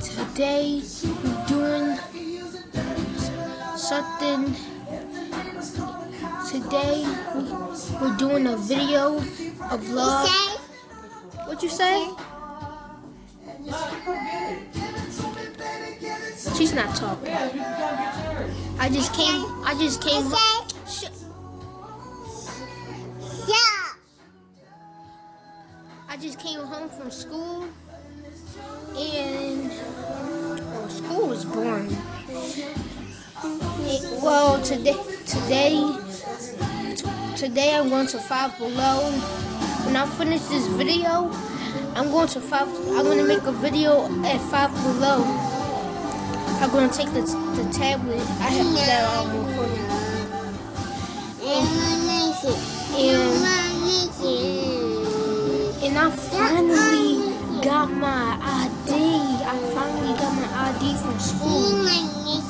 Today we're doing something. Today we- we're doing a video, a vlog. What you say? She's not talking. I just came. I just came. Sh- I just came home from school, Today, today, today I'm going to Five Below. When I finish this video, I'm going to Five. I'm going to make a video at Five Below. I'm going to take the the tablet. I have that on recording. And and I finally got my ID. I finally got my ID from school.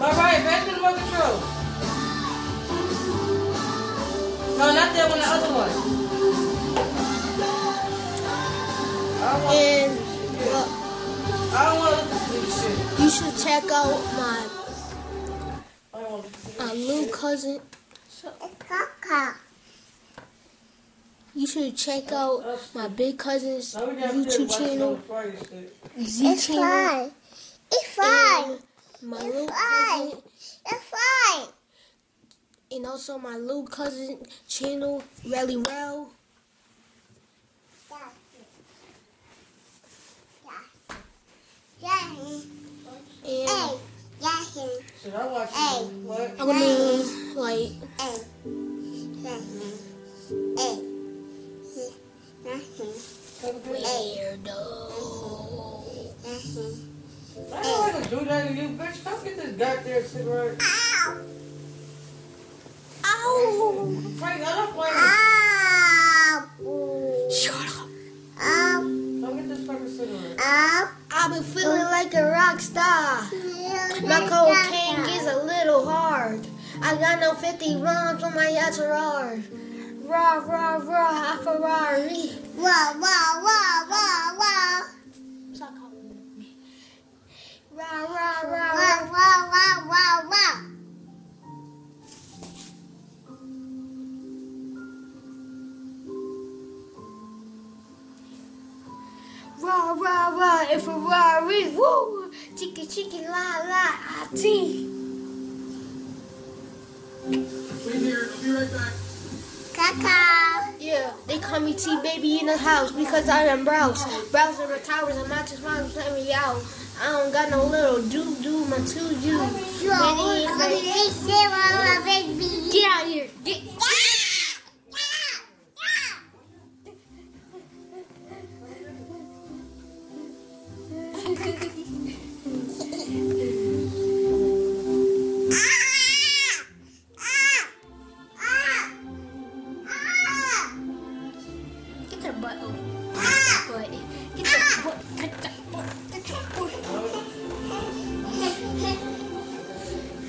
All right, back to the remote control. No, not that one, the other one. I don't want, And I don't want to listen to this shit. you should check out my I don't want to listen to my this little shit. cousin. You should check out my big cousin's No, we got to YouTube channel, the Friday shit. Z channel, fine. It's fine. and my little It's fine. cousin, It's fine. and also my little cousin channel, Rally Well. And Shit, I watch Hey. it. What? I'm gonna like weirdo. I don't want to do that to you, bitch. Come get this goddamn cigarette. Ow! Frank, I don't play this. Shut up. Come get this fucking cigarette. I've been feeling like a rock star. My cocaine gets a little hard. I got no 50 rounds on my entourage. Rah, rah, rah, a Ferrari. Wow, wow, wow, wow, wow. Rah, rah, rah, a Ferrari. Woo! Chicken, chicken, la, la, ah, tea. Wait here, I'll be right back. Caca. Yeah, they call me T Baby in the house because I am Browse. Browse in the towers and matches my every out. I don't got no little doo doo, my two doo. You are coming to say, Mama, baby. Get out of here. Get. Get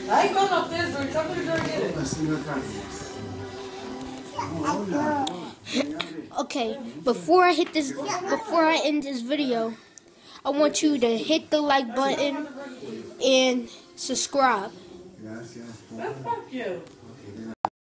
I ain't going upstairs, bro. Come to the door and get it. Okay, before I hit this, before I end this video, I want you to hit the like button and subscribe. Man, fuck you.